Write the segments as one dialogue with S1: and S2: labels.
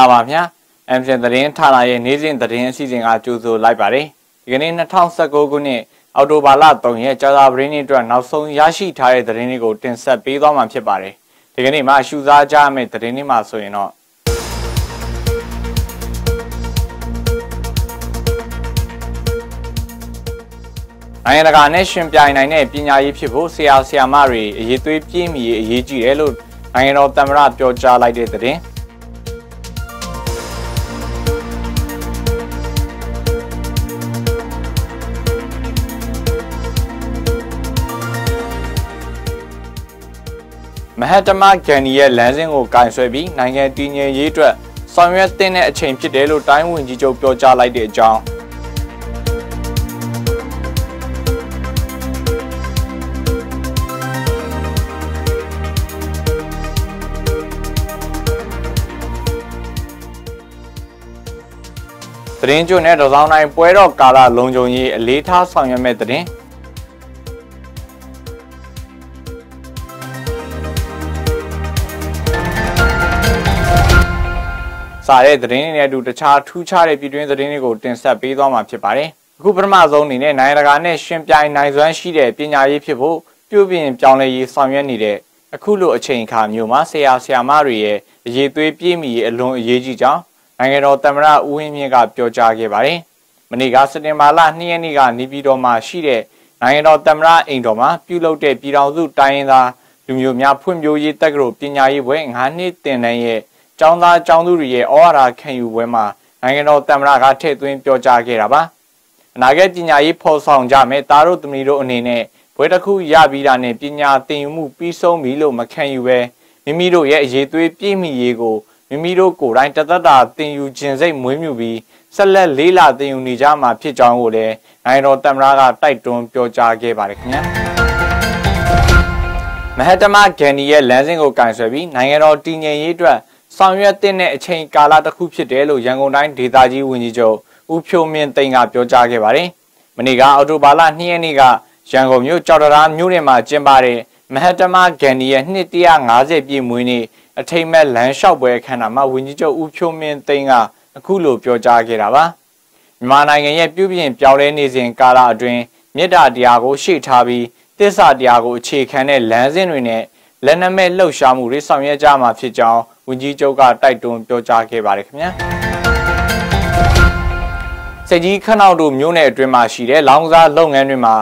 S1: င်္ဂလာပါဗျာအမ်ဖန်သတင်းဌာနရဲ့နေ့စဉ်သတင်းအစီအစဉ်ကကြိုဆိုလိုက်ပါတယ်ဒီကနေ့2019ခုနှစ်အောက်တိုဘာလ3ရက်ကြာသပတေးနေ့အတွက်နောက်ဆုံးရရှိထားတဲ့သတင်းတွေကိုတင်ဆက်ပေးသွားမှာဖြစ်ပါတယ်ဒီကနေ့မှာရှုစားကြမယ့်သတင်းတွေမှာဆိုရင်တော့နိုင်ငံတကာနဲ့ရှင်ပြိုင်နိုင်တဲ့ပညာရေးဖြစ်ဖို့ဆရာဆရာမတွေအရေးသွေးပြည့်မီအရေးကြီးတယ်လို့နိုင်ငံတော်သမ္မတပြောကြားလိုက်တဲ့သတင်း မဟတ်တမဂန်နီရဲ့လမ်းစဉ်ကိုကင်ဆွဲပြီးနိုင်ငံတည်ငြိမ်ရေးအတွက်ဆောင်ရွက်တဲ့အချိန်ဖြစ်တယ်လို့တိုင်းဝန်ကြီးချုပ်ပြောကြားလိုက်တဲ့အကြောင်းသတင်းကျွနဲ့တစောင်းတိုင်းပွဲတော်ကာလလုံခြုံရေးအလေးထားဆောင်ရွက်မဲ့သတင်း စားတဲ့သတင်းတွေနဲ့အတူတခြားထူးခြားတဲ့ပြည်တွင်းသတင်းတွေကိုတင်ဆက်ပေးသွားမှာဖြစ်ပါတယ်။အခုပထမဆုံးအနေနဲ့နိုင်ငံတကာနဲ့ရှင်ပြိုင်နိုင်စွမ်းရှိတဲ့ပညာရေးဖြစ်ဖို့ပြုပြင်ပြောင်းလဲရေးဆောင်ရွက်နေတဲ့အခုလိုအချိန်အခါမျိုးမှာဆရာဆရာမတွေရဲ့အရေးသွေးပြည့်မီအလွန်အရေးကြီးကြောင်းနိုင်ငံတော်သမ္မတဦးဝင်းမြင့်ကပြောကြားခဲ့ပါတယ်။မနေ့ကစက်တင်ဘာလ2ရက်နေ့ကနေပြည်တော်မှာရှိတဲ့နိုင်ငံတော်သမ္မတအိမ်တော်မှာပြုလုပ်တဲ့ပြည်ထောင်စုတိုင်းရင်းသားလူမျိုးများဖွံ့ဖြိုးရေးတက္ကသိုလ်ပညာရေးဘွဲ့9နှစ်တင်တန်းရဲ့ ကျောင်းသားကျောင်းသူတွေရဲ့ဩဝါဒခံယူပွဲမှာနိုင်ငံတော်သမ္မတကထည့်သွင်းပြောကြားခဲ့တာပါအနာဂတ်ပညာရေးဖော်ဆောင်ကြမယ်တားတို့သမီးတို့အနေနဲ့ဘွဲတစ်ခုရပြီးတာနဲ့ပညာသင်ယူမှုပြီးဆုံးပြီလို့မခံယူပဲမိမိတို့ရဲ့အရေးသွေးပြည့်မီရေးကိုမိမိတို့ကိုယ်တိုင်တသက်တာသင်ယူခြင်းစိတ်မွေးမြူပြီးဆက်လက်လေးလာသင်ယူနေကြမှာဖြစ်ကြောင်းကိုလည်းနိုင်ငံတော်သမ္မတကတိုက်တွန်းပြောကြားခဲ့ပါတယ်ခင်ဗျာမဟတမဂန်နီရဲ့လမ်းစဉ်ကိုကင်ဆယ်ပြီးနိုင်ငံတော်တည်ငြိမ်ရေးအတွက် ဆောင်ရွက်တဲ့အချိန်ကာလတစ်ခုဖြစ်တယ်လို့ရန်ကုန်တိုင်းဒေသကြီးဝန်ကြီးချုပ်ဦးဖြိုးမြင့်သိန်းကပြောကြားခဲ့ပါတယ်။မနေ့ကအော်တိုဘာလ2ရက်နေ့ကရန်ကုန်မြို့ကြော်တရားမြို့နယ်မှာကျင်းပတဲ့မဟတမဂန်နီရဲ့နှစ်150ပြည့်မွေးနေ့အထိမ်းမဲ့လမ်းလျှောက်ပွဲအခမ်းအနားမှာဝန်ကြီးချုပ်ဦးဖြိုးမြင့်သိန်းကအခုလိုပြောကြားခဲ့တာပါ။မြန်မာနိုင်ငံရဲ့ပြုပြင်ပြောင်းလဲနေစဉ်ကာလအတွင်းမေတ္တာတရားကိုရှေ့ထားပြီးသစ္စာတရားကိုအခြေခံတဲ့လမ်းစဉ်တွေနဲ့ လက်နက်မဲ့လှုပ်ရှားမှုတွေဆောင်ရွက်ကြမှာဖြစ်ကြောင်းဝန်ကြီးချုပ်ကတိုက်တွန်းပြောကြားခဲ့ပါတယ်ခင်ဗျာစက်ကြီးခနောက်တို့မြို့နယ်အတွင်းမှာရှိတဲ့လောင်းကစားလုပ်ငန်းတွေမှာ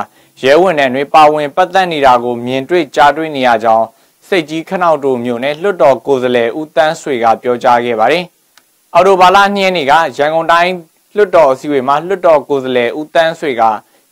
S1: ရဲဝင်တဲ့တွေပါဝင်ပတ်သက်နေတာကိုမြင်တွေ့ကြားတွေ့နေရကြောင်းစိတ်ကြီးခနောက်တို့မြို့နယ်လွတ်တော်ကိုယ်စားလှယ်ဦးတန်းဆွေကပြောကြားခဲ့ပါတယ်။အော်တိုဘာလ2ရက်နေ့ကရန်ကုန်တိုင်းလွတ်တော်အစည်းအဝေးမှာလွတ်တော်ကိုယ်စားလှယ်ဦးတန်းဆွေက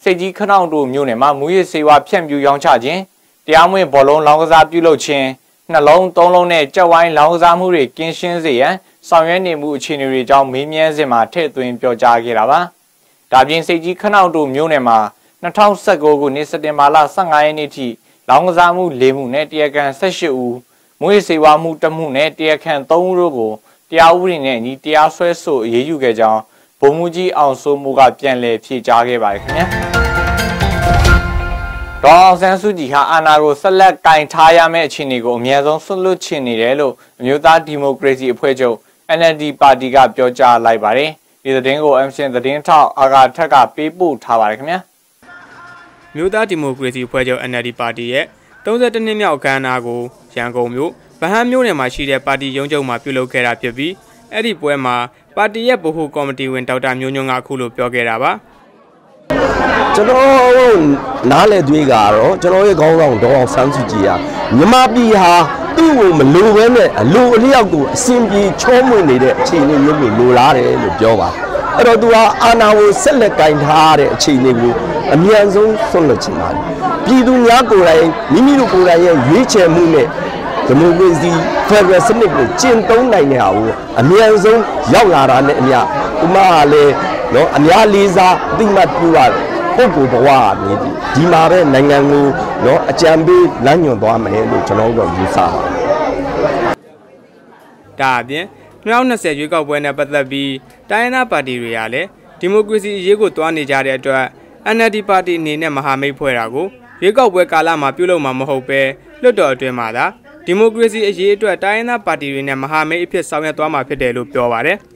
S1: စိတ်ကြီးခနောက်တို့မြို့နယ်မှာမူရစ်စေဝါဖြန့်ဖြူးရောင်းချခြင်း တရားမဝင်ဘောလုံးလောင်းကစားပြုလုပ်ခြင်းနှလုံးသုံးလုံးနဲ့ကြက်ဝိုင်းလောင်းကစားမှုတွေကင်းရှင်းစေရန်ဆောင်ရွက်နေမှုအခြေအနေတွေကြောင့်မေးမြန်းစဉ်မှာထည့်သွင်းပြောကြားခဲ့တာပါ။ဒါပြင်စိတ်ကြီးခနောက်တို့မြို့နယ်မှာ2019ခုနှစ်စက်တင်ဘာလ15ရက်နေ့ထိလောင်းကစားမှု၄မှုနဲ့တရားခံ18ဦးမွေးစေဝါမှု1မှုနဲ့တရားခံ3ဦးတို့ကိုတရားဥပဒေနဲ့အညီတရားစွဲဆိုအရေးယူခဲ့ကြောင်းဗိုလ်မှူးကြီးအောင်စိုးမိုးကပြန်လည်ဖြေကြားခဲ့ပါတယ်ခင်ဗျာ။ ဒေါအောင်ဆန်းစုကြည်ဟာအာဏာကိုဆက်လက်ကင်ထားရမယ့်အခြေအနေကိုအမြဲဆုံးဆွလွတ်ချင်နေတယ်လို့အမျိုးသားဒီမိုကရေစီအဖွဲ့ချုပ် NLD ပါတီကပြောကြားလိုက်ပါတယ်ဒီသတင်းကို MSN သတင်းထောက်အာဂါထက်ကပေးပို့ထားပါတယ်ခင်ဗျာ
S2: မျိုးသားဒီမိုကရေစီအဖွဲ့ချုပ် NLD ပါတီရဲ့32နှစ်မြောက်အခမ်းအနားကိုရန်ကုန်မြို့ဗဟန်းမြို့နယ်မှာရှိတဲ့ပါတီရုံးချုပ်မှာပြုလုပ်ခဲ့တာဖြစ်ပြီးအဲ့ဒီပွဲမှာပါတီရဲ့ဗဟိုကော်မတီဝင်ဒေါက်တာမျိုးညွန့်ကအခုလိုပြောခဲ့တာပါ
S3: ကျွန်တော်နားလေသွေးကတော့ကျွန်တော်ရဲ့ခေါင်းဆောင်ဒေါအောင်ဆန်းစုကြည်ဟာမြမပြည်ဟာသူ့ကိုမလိုဘဲနဲ့အလိုအလျောက်ကိုအစဉ်ပြေချောမွေ့နေတဲ့အခြေအနေမျိုးကိုလိုလားတယ်လို့ပြောပါအဲ့တော့သူဟာအာဏာကိုဆက်လက်ကင်ထားတဲ့အခြေအနေကိုအမြန်ဆုံးဆွတ်လွတ်ချင်ပါတယ်ပြည်သူများကိုယ်တိုင်မိမိတို့ကိုယ်တိုင်ရဲ့ရွေးချယ်မှုနဲ့ဒီမိုကရေစီဖက်ဒရယ်စနစ်ကိုကျင့်သုံးနိုင်တဲ့ဟာကိုအမြန်ဆုံးရောက်လာတာနဲ့အမျှဥမာကလည်းနော်အများလေးစားအသိမှတ်ပြုရတယ် ပုဂ္ဂိုလ်ဘဝကနေဒီမှာပဲနိုင်ငံကိုနော်အကြံပေးလမ်းညွှန်သွားမယ်လို့ကျွန်တော်တို့ယူဆပါတယ်။
S2: ဒါအပြင်2020ရွေးကောက်ပွဲနဲ့ပတ်သက်ပြီးတိုင်းရင်းသားပါတီတွေကလည်းဒီမိုကရေစီအရေးကိုတွားနေကြတဲ့အတွက် NLD ပါတီအနေနဲ့မဟာမိတ်ဖွဲ့တာကိုရွေးကောက်ပွဲကာလမှာပြုလုပ်မှာမဟုတ်ပဲလွတ်တော်အတွင်းမှာသာဒီမိုကရေစီအရေးအတွက်တိုင်းရင်းသားပါတီတွေနဲ့မဟာမိတ်အဖြစ်ဆောင်ရွက်သွားမှာဖြစ်တယ်လို့ပြောပါတယ်။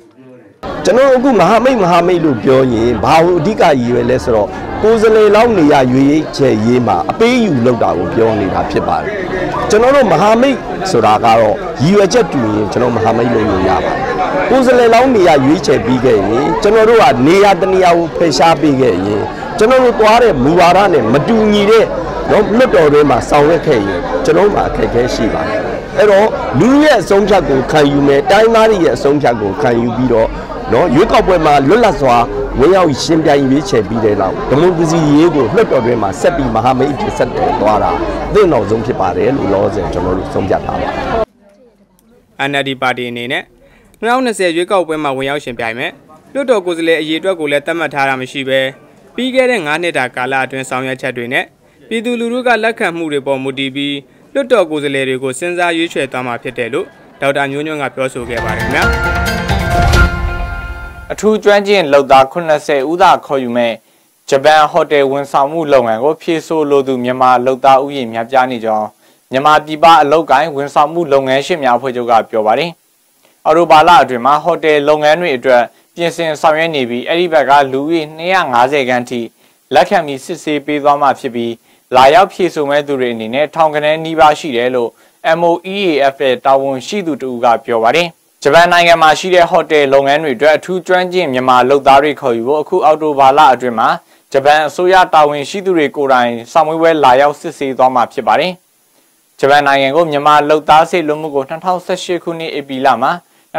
S3: ကျွန်တော်အခုမဟာမိတ်မဟာမိတ်လို့ပြောရင်ဘာလို့အဓိကရည်ရွယ်လဲဆိုတော့ကိုယ်စလေလောက်နေရရွေးချယ်ရေးမှာအပေးယူလောက်တာကိုပြောနေတာဖြစ်ပါတယ်ကျွန်တော်တို့မဟာမိတ်ဆိုတာကတော့ရည်ရွယ်ချက်တူရင်ကျွန်တော်မဟာမိတ်လို့ရရပါတယ်ကိုယ်စလေလောက်နေရရွေးချယ်ပြီးခဲ့ရင်ကျွန်တော်တို့ကနေရတနေရာကိုဖယ်ရှားပေးခဲ့ရင်ကျွန်တော်တို့သွားတဲ့မူဝါဒနဲ့မတူညီတဲ့တော့လွတ်တော်တွေမှာဆောင်ရွက်ခဲ့ရင်ကျွန်တော်မှာအခက်အခဲရှိပါတယ် အဲ့တော့လူရဲ့အဆုံးဖြတ်ကိုခံယူမယ်တိုင်းသားတွေရဲ့အဆုံးဖြတ်ကိုခံယူပြီးတော့နော်ရွေးကောက်ပွဲမှာလွတ်လပ်စွာဝင်ရောက်ရှင်းပြိုင်ရွေးချယ်ပြီးတဲ့နောက်ဒီမိုကရေစီရေးကိုလွှတ်တော်တွင်မှာဆက်ပြီးမဟာမိတ်ဖြစ်ဆက်တော်သွားတာအသင့်တော်ဆုံးဖြစ်ပါတယ်လို့လောဆယ်ကျွန်တော်တို့ဆုံးဖြတ်ထားပါတယ်
S2: NLD ပါတီအနေနဲ့2020ရွေးကောက်ပွဲမှာဝင်ရောက်ရှင်ပြိုင်မယ်လွှတ်တော်ကိုယ်စားလှယ်အရေးအတွက်ကိုလည်းသတ်မှတ်ထားတာမရှိဘဲပြီးခဲ့တဲ့9နှစ်တာကာလအတွင်းဆောင်ရွက်ချက်တွေနဲ့ပြည်သူလူထုကလက်ခံမှုတွေပေါ်မူတည်ပြီး လွှတ်တော်ကိုယ်စားလှယ်တွေကိုစဉ်းစားရွေးချယ်သွားမှာဖြစ်တယ်လို့ဒေါက်တာမျိုးညွန့်ကပြောဆိုခဲ့ပါတယ်ခင်ဗျာ
S1: အထူးကျွမ်းကျင်လုပ်သား80ဦးသာခေါ်ယူမဲ့ဂျပန်ဟိုတယ်ဝန်ဆောင်မှုလုပ်ငန်းကိုဖြည့်ဆို့လိုသူမြန်မာလုပ်သားဥယျာဉ်များပြားနေကြောင်းမြန်မာပြည်ပအလုပ်ကိုင်းဝန်ဆောင်မှုလုပ်ငန်းရှင်များအဖွဲ့ချုပ်ကပြောပါတယ်။အော်တိုဘာလအတွင်းမှာဟိုတယ်လုပ်ငန်းတွေအတွက်ပြင်ဆင်ဆောင်ရွက်နေပြီးအဲ့ဒီဘက်ကလူဦးရေ250ခန်းထိလက်ခံပြီးစစ်ဆေးပေးသွားမှာဖြစ်ပြီး လာရောက်ဖြည့်ဆို့မဲ့သူတွေအနေနဲ့ထောင်ကနန်းနီးပါးရှိတယ်လို့ MOEAF ရဲ့တာဝန်ရှိသူတူကပြောပါတယ်။ဂျပန်နိုင်ငံမှာရှိတဲ့ဟိုတယ်လုပ်ငန်းတွေအတွက်အထူးကျွမ်းကျင်မြန်မာလုပ်သားတွေခေါ်ယူဖို့အခုအောက်တိုဘာလအတွင်းမှာဂျပန်အစိုးရတာဝန်ရှိသူတွေကိုယ်တိုင်ဆောင်မွေးပွဲလာရောက်စစ်ဆေးသွားမှာဖြစ်ပါတယ်။ဂျပန်နိုင်ငံကိုမြန်မာလုပ်သားစေလွှတ်မှုကို2018ခုနှစ်ဧပြီလမှာ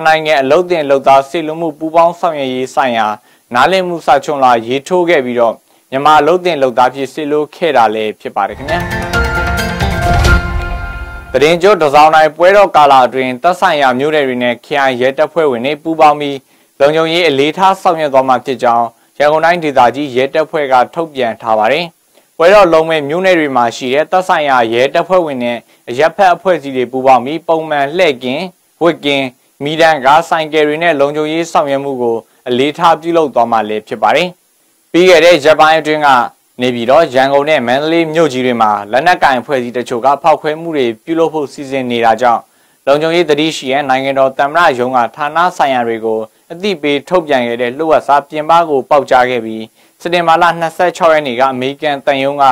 S1: နိုင်ငံအလုပ်တင်လုပ်သားစေလွှတ်မှုပူးပေါင်းဆောင်ရွက်ရေးဆိုင်ရာနားလည်မှုစာချုပ်လာရေးထိုးခဲ့ပြီးတော့ မြန်မာအလုပ်တင်လုပ်သားဖြစ်စေလို့ခဲ့တာလည်းဖြစ်ပါတယ်ခင်ဗျာ။တရင်ကျော်တစောင်းတိုင်းပွဲတော်ကာလအတွင်းတပ်ဆိုင်ရာမြို့နယ်တွေနဲ့ခရိုင်ရဲတပ်ဖွဲ့ဝင်တွေပူးပေါင်းပြီးလုံခြုံရေးအလေးထားဆောင်ရွက်သွားမှာဖြစ်ကြောင်းရန်ကုန်တိုင်းဒေသကြီးရဲတပ်ဖွဲ့ကထုတ်ပြန်ထားပါတယ်။ပွဲတော်လုံးမဲ့မြို့နယ်တွေမှာရှိတဲ့တပ်ဆိုင်ရာရဲတပ်ဖွဲ့ဝင်နဲ့အရက်ဖက်အဖွဲ့အစည်းတွေပူးပေါင်းပြီးပုံမှန်လှည့်ကင်းဝစ်ကင်းမီဒန်ကားဆိုင်ကယ်တွေနဲ့လုံခြုံရေးဆောင်ရွက်မှုကိုအလေးထားပြုလုပ်သွားမှာလည်းဖြစ်ပါတယ်။ ပြီးခဲ့တဲ့ဂျပန်အတွင်းကနေပြီးတော့ရန်ကုန်နဲ့မန္တလေးမြို့ကြီးတွေမှာလက်နက်ကင်ဖွဲ့စည်းတချို့ကဖောက်ခွဲမှုတွေပြုလုပ်ဖို့စီစဉ်နေတာကြောင့်လုံခြုံရေးတတိရှိရဲ့နိုင်ငံတော်တမရယုံကဌာနဆိုင်ရာတွေကိုအသိပေးထုတ်ပြန်ခဲ့တဲ့လှုပ်ဝက်စာပြင်ပကိုပေါက်ကြားခဲ့ပြီးစက်တင်ဘာလ26ရက်နေ့ကအမေရိကန်တန်ယုံက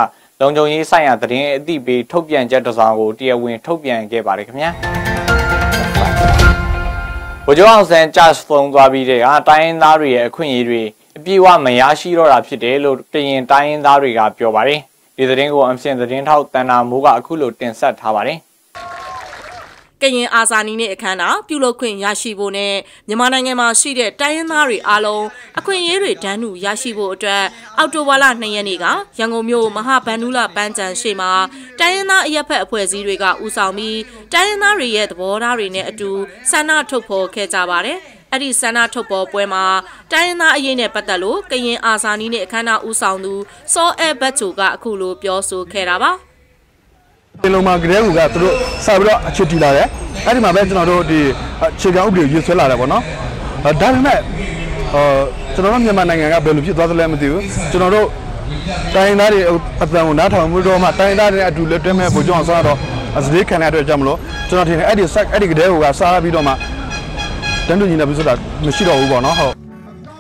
S1: လုံခြုံရေးဆိုင်ရာသတင်းအသိပေးထုတ်ပြန်ချက်တစ်စောင်ကိုတရားဝင်ထုတ်ပြန်ခဲ့ပါတယ်ခင်ဗျာဗိုလ်ချုပ်အောင်ဆန်းကြာဆုံးသွားပြီးတဲ့အခါတိုင်းရင်းသားတွေရဲ့အခွင့်အရေးတွေ အပြည့်အဝမရရှိတော့တာဖြစ်တယ်လို့တရင်တိုင်းရင်းသားတွေကပြောပါတယ်ဒီသတင်းကိုအမစင်သတင်းထောက်တန်နာမိုးကအခုလိုတင်ဆက်ထားပါတယ်
S4: ကရင်အာဇာနည်နဲ့အခမ်းအနားပြုလုပ်ခွင့်ရရှိဖို့နဲ့မြန်မာနိုင်ငံမှာရှိတဲ့တိုင်းရင်းသားတွေအားလုံးအခွင့်အရေးတွေတန်းတူရရှိဖို့အတွက်အောက်တိုဘာလ2ရက်နေ့ကရန်ကုန်မြို့မဟာဗန္ဓုလပန်းချံရှိမှာတိုင်းရင်းသားအရက်ဖက်အဖွဲ့အစည်းတွေကဦးဆောင်ပြီးတိုင်းရင်းသားတွေရဲ့သဘောထားတွေနဲ့အတူဆန္ဒထုတ်ဖော်ခဲ့ကြပါတယ်။ အဲ့ဒီဆန္ဒထုတ်ပေါ်ပွဲမှာတိုင်းရင်းသားအရေးနဲ့ပတ်သက်လို့ကရင်အာဇာနည်နဲ့အခမ်းအနားဦးဆောင်သူစောအဲဘတ်ချိုကအခုလိုပြောဆိုခဲ့တာပါ။
S5: ပင်လုံမှာကလေးကသူတို့စပြီးတော့အခြေတည်လာတယ်အဲ့ဒီမှာပဲကျွန်တော်တို့ဒီခြေကံဥပဒေကိုရွေးဆွဲလာတယ်ပေါ့နော်ဒါပေမဲ့ဟောကျွန်တော်တို့မြန်မာနိုင်ငံကဘယ်လိုဖြစ်သွားသလဲမသိဘူးကျွန်တော်တို့တိုင်းသားတွေအပံကိုနားထောင်မှုတော့မှတိုင်းသားတွေအတူလက်တွဲမဲ့ဗိုလ်ချုပ်အောင်ဆောတော့အစလေးခံရတဲ့အတွက်ကြောင့်မလို့ကျွန်တော်ထင်တယ်အဲ့ဒီ site အဲ့ဒီကလေးကစားပြီးတော့မှ တန်းတူညီနေပြီဆိုတာမရှိတော့ဘူးပေါ့နော်ဟုတ်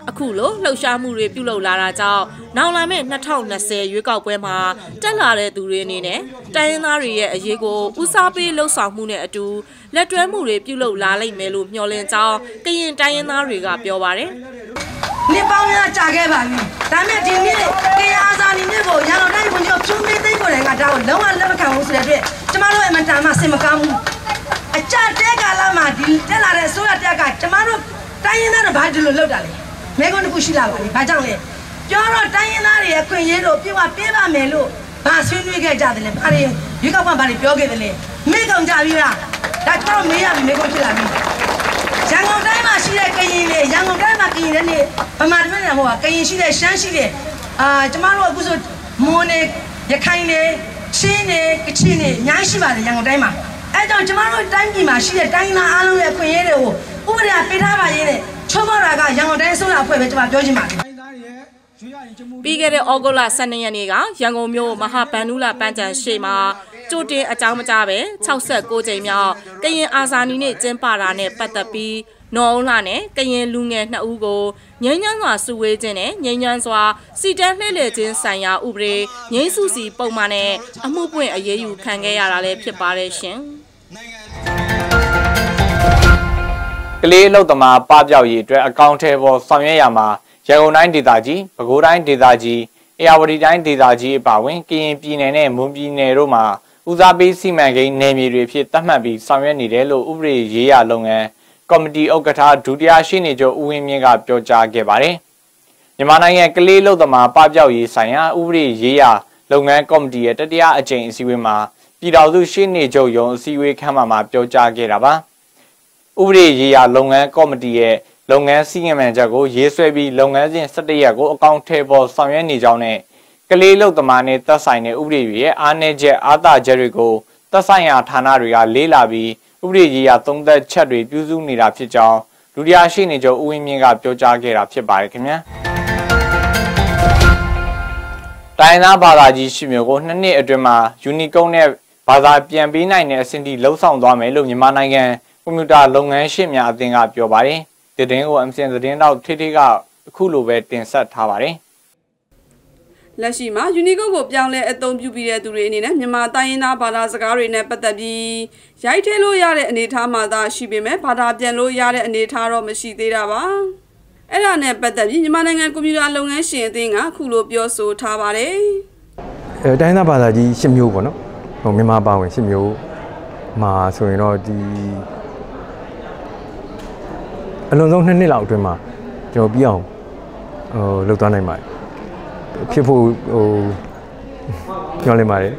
S4: အခုလိုလှုပ်ရှားမှုတွေပြုလုပ်လာတာကြောင့်နောက်လာမယ့်2020ရွေးကောက်ပွဲမှာတက်လာတဲ့သူတွေအနေနဲ့တိုင်းရင်းသားတွေရဲ့အရေးကိုဦးစားပေးလှုပ်ဆောင်မှုနဲ့အတူလက်တွဲမှုတွေပြုလုပ်လာလိမ့်မယ်လို့မျှော်လင့်ကြောင်းကရင်တိုင်းရင်းသားတွေကပြောပါတယ်
S6: နှစ်ပေါင်းများကြာခဲ့ပါပြီ။ဒါမဲ့ဒီနေ့ကေယာစာနီမြစ်ကိုရန်ကုန်တိုင်းဝန်ကြီးဖြူမေးသိန်းကိုယ်တိုင်ကဒါကိုလုံးဝလက်မခံဘူးဆိုတဲ့အတွက်ကျမတို့အမတန်မှစင်မကောင်းဘူး။အ ကြတဲကာလမှာဒီတက်လာတဲ့အစိုးရတက်ကကျမတို့တိုင်းရင်းသားတွေဘာဒီလိုလုပ်တာလဲ။မဲခွန်းတစ်ခုရှိလာပါပြီ။ဘာကြောင့်လဲ။ပြောတော့တိုင်းရင်းသားတွေရဲ့ခွင့်ရေးတို့ပြဝပေးပါမယ်လို့ဘာဆွေးနွေးခဲ့ကြတယ်လဲ။ဘာတွေရွေးကောက်ပွဲဘာတွေပြောခဲ့တယ်လဲ။မေ့ကုန်ကြပြီလား။ဒါကျမတို့မေးရပြီမေးခွန်းဖြစ်လာပြီ။ရန်ကုန်တိုင်းမှာရှိတဲ့ကရင်တွေရန်ကုန်တိုင်းမှာကရင်တွေနေဗမာတမန်တွေဟိုကကရင်ရှိတဲ့ရှမ်းရှိတဲ့အာကျမတို့အခုဆိုမွန်နေရခိုင်နေချင်းနေကချင်နေအများကြီးရှိပါတယ်ရန်ကုန်တိုင်းမှာ အဲကြောင့်ကျမတို့တိုင်းပြည်မှာရှိတဲ့တိုင်းသားအားလုံးရဲ့ခွင့်ရေးတွေကိုဥပဒေပေးထားပါရေးနဲ့ချိုးဖောက်တာကရန်ကုန်တိုင်းအစိုးရအဖွဲ့ပဲကျမပြောချင်ပါတယ်
S7: တိုင်းသားရဲ့
S4: ပြီးခဲ့တဲ့ဩဂုတ်လ12ရက်နေ့ကရန်ကုန်မြို့မဟာဗန္ဓုလပန်းချံရှိမှာကြိုတင်အကြောင်းမကြားပဲ69ကြိမ်မြောက်ကရင်အာဇာနည်နေ့ကျင်းပတာနဲ့ပတ်သက်ပြီးနော်ဦးလာနဲ့ကရင်လူငယ်နှစ်ဦးကိုငိမ့်ညမ်းစွာစုဝေးခြင်းနဲ့ငိမ့်ညမ်းစွာစီတန်းလှည့်လည်ခြင်းဆိုင်ရာဥပဒေငိမ့်စုစီပုံမှန်နဲ့အမှုပွင့်အရေးယူခံခဲ့ရတာလည်းဖြစ်ပါတယ်ရှင်
S1: ကလေးအလုတ်သမားပပျောက်ရေးအတွက်အကောင့်ထဲပေါ်ဆောင်ရွက်ရမှာရန်ကုန်တိုင်းဒေသကြီးပဲခူးတိုင်းဒေသကြီးအေရဝတီတိုင်းဒေသကြီးအပါအဝင်ကရင်ပြည်နယ်နဲ့မွန်ပြည်နယ်တို့မှာဦးစားပေးစီမံကိန်းနယ်မြေတွေဖြစ်သတ်မှတ်ပြီးဆောင်ရွက်နေတယ်လို့ဥပဒေရေးရာလုပ်ငန်းကော်မတီဥက္ကဋ္ဌဒုတိယရှင်းနေချုပ်ဦးဝင်းမြင့်ကပြောကြားခဲ့ပါတယ်။မြန်မာနိုင်ငံကလေးလုတ်သမားပပျောက်ရေးဆိုင်ရာဥပဒေရေးရာလုပ်ငန်းကော်မတီရဲ့တတိယအကြိမ်အစည်းအဝေးမှာပြည်တော်စုရှင်းနေချုပ်ရုံးအစည်းအဝေးခန်းမှာပြောကြားခဲ့တာပါ။ ဥပဒေရေးရာလုပ်ငန်းကော်မတီရဲ့လုပ်ငန်းစီမံချက်ကိုရေးဆွဲပြီးလုပ်ငန်းစဉ်၁၁ရက်ကိုအကောင့်ထဲပေါ်ဆောင်ရွက်နေကြောင်းနဲ့ကလေးလုတ်သမားနဲ့သက်ဆိုင်တဲ့ဥပဒေတွေရဲ့အားနည်းချက်အားသာချက်တွေကိုသက်ဆိုင်ရာဌာနတွေကလေးလာပြီးဥပဒေရေးရာသုံးသက်ချက်တွေပြုစုနေတာဖြစ်ကြောင်းဒုတိယရှိနေချုပ်ဦးဝင်းမြင့်ကပြောကြားခဲ့တာဖြစ်ပါတယ်ခင်ဗျာတိုင်းသားဘာသာကြီးရှိမျိုးကိုနှစ်နှစ်အတွင်းမှာယူနီကုန်းနဲ့ဘာသာပြန်ပေးနိုင်တဲ့အဆင့်ထိလှုပ်ဆောင်သွားမယ်လို့မြန်မာနိုင်ငံ ကွန်ပျူတာလုပ်ငန်းရှင်များအသင်းကပြောပါတယ်တည်င်းကို MCN သတင်းတော့ထိထိကအခုလိုပဲတင်ဆက်ထားပါတယ်
S7: လက်ရှိမှာ Unicode ကိုပြောင်းလဲအသုံးပြုပြီးတဲ့သူတွေအနေနဲ့မြန်မာတိုင်းရင်းသားဘာသာစကားတွေနဲ့ပတ်သက်ပြီးရိုက်ထည့်လို့ရတဲ့အနေအထားမှသာရှိပေမဲ့ဘာသာပြန်လို့ရတဲ့အနေအထားတော့မရှိသေးတာပါအဲ့ဒါနဲ့ပတ်သက်ပြီးမြန်မာနိုင်ငံကွန်ပျူတာလုပ်ငန်းရှင်အသင်းကခုလိုပြောဆိုထားပါတယ်
S5: အဲတိုင်းသားဘာသာကြီး၈မျိုးပေါ့နော်ဟိုမြန်မာပါဝင်၈မျိုးမှာဆိုရင်တော့ဒီ အလွန်ဆုံးနှစ်နှစ်လောက်အတွင်းမှာကျွန်တော်ပြီးအောင်ဟိုလုပ်သွားနိုင်ပါတယ်ဖြစ်ဖို့ဟိုပြောလင်းပါတယ်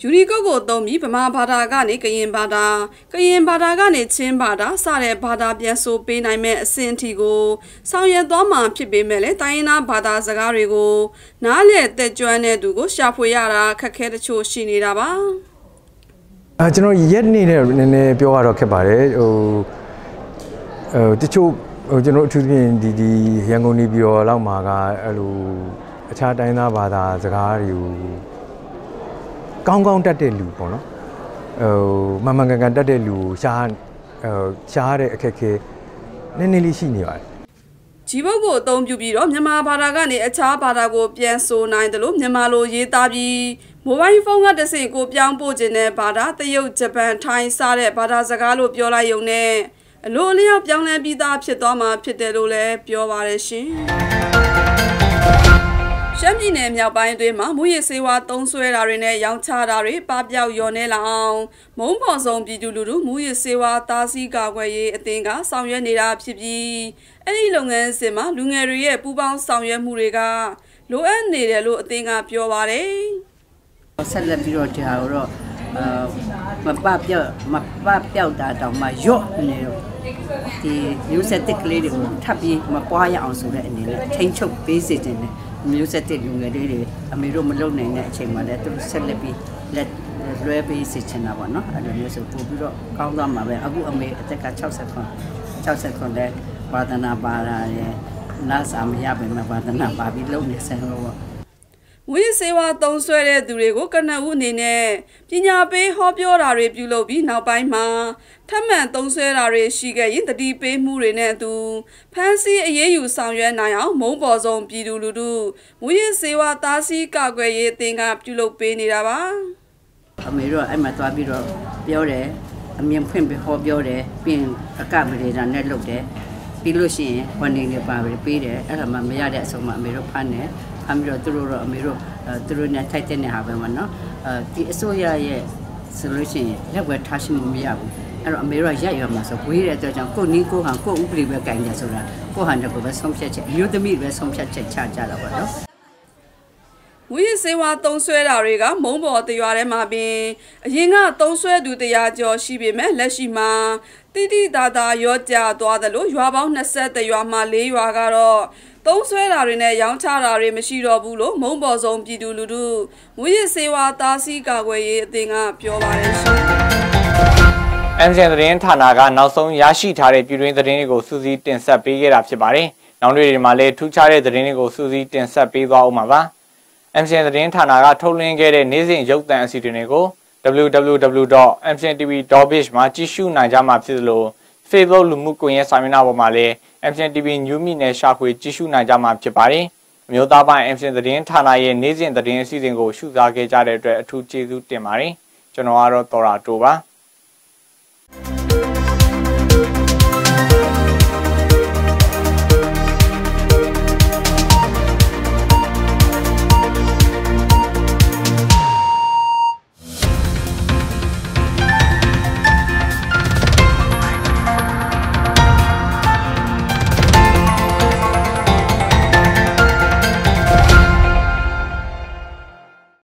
S7: ယူရီကုတ်ကိုသုံးပြီးဗမာဘာသာကနေကရင်ဘာသာကရင်ဘာသာကနေချင်းဘာသာစတဲ့ဘာသာပြန်ဆိုပေးနိုင်မဲ့အဆင့်အထိကိုဆောင်ရွက်သွားမှာဖြစ်ပေမဲ့လည်းတိုင်းရင်းသားဘာသာစကားတွေကိုနားလည်သက်ကျွမ်းတဲ့သူကိုရှာဖွေရတာခက်ခဲတချို့ရှိနေတာပါ
S5: အဲကျွန်တော်ရက်နေနဲ့နည်းနည်းပြောရတော့ခက်ပါတယ်ဟို အဲတချို့ဟိုကျွန်တော်အထူးသဖြင့်ဒီဒီရန်ကုန်နေပြည်တော်လောက်မှာကအဲ့လိုအခြားတိုင်းသားဘာသာစကားတွေကိုကောင်းကောင်းတတ်တဲ့လူပေါ့နော်ဟိုမမှန်ကန်ကန်တတ်တဲ့လူကိုရှားဟိုရှားတဲ့အခက်ခဲနည်းနည်းလေးရှိနေပါတယ်
S7: ဂျီဘုတ်ကိုအသုံးပြုပြီးတော့မြန်မာဘာသာကနေအခြားဘာသာကိုပြန်ဆိုနိုင်တယ်လို့မြန်မာလိုရေးသားပြီးမိုဘိုင်းဖုန်းကတစ်ဆင့်ကိုပြောင်းပို့ခြင်းနဲ့ဘာသာတရုတ်ဂျပန်ထိုင်းစတဲ့ဘာသာစကားလို့ပြောလိုက်ရုံနဲ့ အလိုအလျောက်ပြောင်းလဲပြီးသားဖြစ်သွားမှာဖြစ်တယ်လို့လည်းပြောပါရရှင်ရှမ်းပြည်နယ်မြောက်ပိုင်းအတွင်းမှာမူရစ်စေဝါသုံးဆွဲတာတွေနဲ့ရောင်းချတာတွေပပျောက်လျော်နေလာအောင်မုံပေါ်ဆုံးပြည်သူလူထုမူရစ်စေဝါတားဆီးကာကွယ်ရေးအသင်းကဆောင်ရွက်နေတာဖြစ်ပြီးအဲ့ဒီလုပ်ငန်းစဉ်မှာလူငယ်တွေရဲ့ပူးပေါင်းဆောင်ရွက်မှုတွေကလိုအပ်နေတယ်လို့အသင်းကပြောပါတယ်
S8: ဆက်လက်ပြီးတော့ကြာတော့အာ မပပြောက်မပပြောက်တာတောင်မှရော့နေတော့ဒီမျိုးဆက်တစ်ကလေးတွေကိုထပ်ပြီးမပွားရအောင်ဆိုတဲ့အနေနဲ့ထိန်းချုပ်ပေးစေတယ်မျိုးဆက်တဲ့လူငယ်လေးတွေအမေတို့မလုံနိုင်တဲ့အချိန်မှာလည်းသူဆက်လက်ပြီးလက်လွဲပေးစေချင်တာပေါ့နော်အဲ့လိုမျိုးဆိုပို့ပြီးတော့ကောင်းသွားမှာပဲအခုအမေအသက်က60ခွန်60ခွန်လဲဝါသနာပါတာရယ်နားစာမရပါဘူးဝါသနာပါပြီးလုံနေစမ်းလို့ ပေါ့
S7: ဝိစေဝါသုံးဆွဲတဲ့သူတွေကိုကနဦးအနေနဲ့ပညာပေးဟောပြောတာတွေပြုလုပ်ပြီးနောက်ပိုင်းမှာထပ်မံသုံးဆွဲတာတွေရှိခဲ့ရင်တတိပေးမှုတွေနဲ့အတူဖမ်းဆီးအရေးယူဆောင်ရွက်နိုင်အောင်မုံပေါ်ဆုံးပြည်သူလူထုဝိစေဝါသားစီကာကွယ်ရေးအသင်းကပြုလုပ်ပေးနေတာပါ
S8: အမေတို့အဲ့မှာသွားပြီးတော့ပြောတယ်အမြင်ဖွင့်ပြီးဟောပြောတယ်ပြင်အကပဒေတာနဲ့လုပ်တယ်ပြီးလို့ရှိရင်ဝန်နေနေပါပေးတယ်အဲ့ဒါမှမရတဲ့အဆုံးမှအမေတို့ဖမ်းတယ်ဖ မ်းပြီးတော့သူတို့တော့အမေတို့သူတို့နဲ့ထိုက်တဲ့နေဟာပဲမနော်အဲဒီအစိုးရရဲ့ဆိုလို့ရှိရင်လက်ဝဲထားရှိမှုမရဘူးအဲ့တော့အမေတို့ကရက်ရမှာဆိုဝေးတဲ့အတွက်ကြောင့်ကိုနီးကိုဟန်ကိုဥပဒေပဲကင်ကြဆိုတာကိုဟန်တော့ပဲဆုံးဖြတ်ချက်အမျိုးသမီးပဲဆုံးဖြတ်ချက်ချကြတာပါနော်
S7: ဝိစေဝါသုံးဆွဲတာတွေကမုံပေါ်တရွာထဲမှာပင်အရင်ကသုံးဆွဲသူတရားကျော်ရှိပေမဲ့လက်ရှိမှာတိတိတာတာရောကြသွားသလိုရွာပေါင်း20ရွာမှာ၄ရွာကတော့ သုံးဆွဲတာတွေနဲ့ရောင်းချတာတွေမရှိတော့ဘူးလို့မုံပေါ်ဆုံးပြည်သူလူထုမူရစ်စေဝါသားစီကာကွယ်ရေးအသင်းကပြောပါတယ်ရှင်။
S1: MCN သတင်းဌာနကနောက်ဆုံးရရှိထားတဲ့ပြည်တွင်းသတင်းတွေကိုစူးစီးတင်ဆက်ပေးခဲ့တာဖြစ်ပါတယ်။။နောက်နေ့တွေမှာလည်းထူးခြားတဲ့သတင်းတွေကိုစူးစီးတင်ဆက်ပေးသွားဦးမှာပါ။ MCN သတင်းဌာနကထုတ်လွှင့်ခဲ့တဲ့နေ့စဉ်ရုပ်သံအစီအစဉ်တွေကို www.mcntv.biz မှာကြည့်ရှုနိုင်ကြမှာဖြစ်သလို Facebook လူမှုကွန်ရက်စာမျက်နှာပေါ်မှာလည်း MCN TV New မြနဲ့ရှာဖွေကြည့်ရှုနိုင်ကြမှာဖြစ်ပါတယ်။အမျိုးသားပိုင်း MCN သတင်းဌာနရဲ့နေ့စဉ်သတင်းအစီအစဉ်ကိုရှုစားခဲ့ကြတဲ့အတွက်အထူးကျေးဇူးတင်ပါတယ်။ကျွန်တော်ကတော့တော်ရာတိုပါ။